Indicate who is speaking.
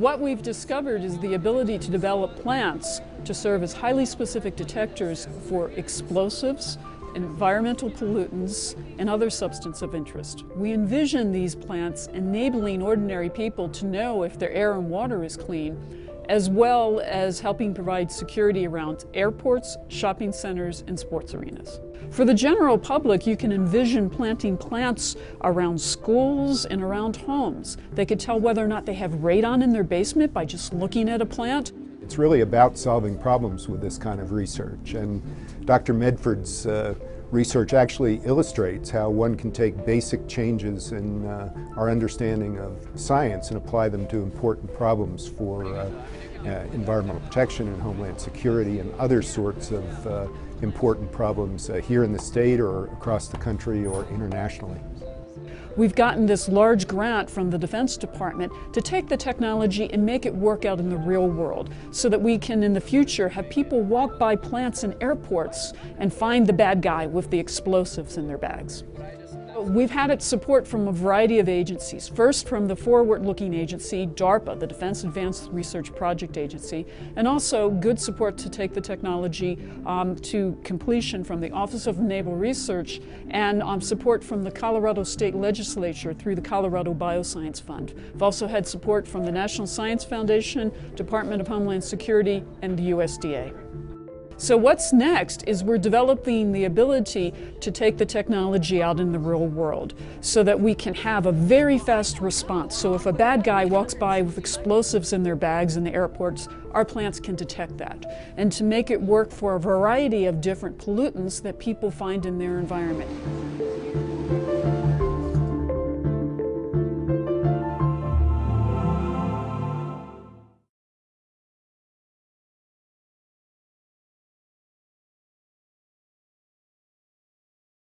Speaker 1: What we've discovered is the ability to develop plants to serve as highly specific detectors for explosives, environmental pollutants, and other substances of interest. We envision these plants enabling ordinary people to know if their air and water is clean, as well as helping provide security around airports, shopping centers, and sports arenas. For the general public, you can envision planting plants around schools and around homes. They could tell whether or not they have radon in their basement by just looking at a plant.
Speaker 2: It's really about solving problems with this kind of research. And Dr. Medford's uh, research actually illustrates how one can take basic changes in uh, our understanding of science and apply them to important problems for uh, uh environmental protection and homeland security and other sorts of uh, important problems uh, here in the state or across the country or internationally.
Speaker 1: We've gotten this large grant from the Defense Department to take the technology and make it work out in the real world so that we can in the future have people walk by plants in airports and find the bad guy with the explosives in their bags. We've had its support from a variety of agencies. First from the forward-looking agency, DARPA, the Defense Advanced Research Project Agency, and also good support to take the technology um, to completion from the Office of Naval Research and um, support from the Colorado State Legislature through the Colorado Bioscience Fund. We've also had support from the National Science Foundation, Department of Homeland Security, and the USDA. So what's next is we're developing the ability to take the technology out in the real world so that we can have a very fast response. So if a bad guy walks by with explosives in their bags in the airports, our plants can detect that. And to make it work for a variety of different pollutants that people find in their environment.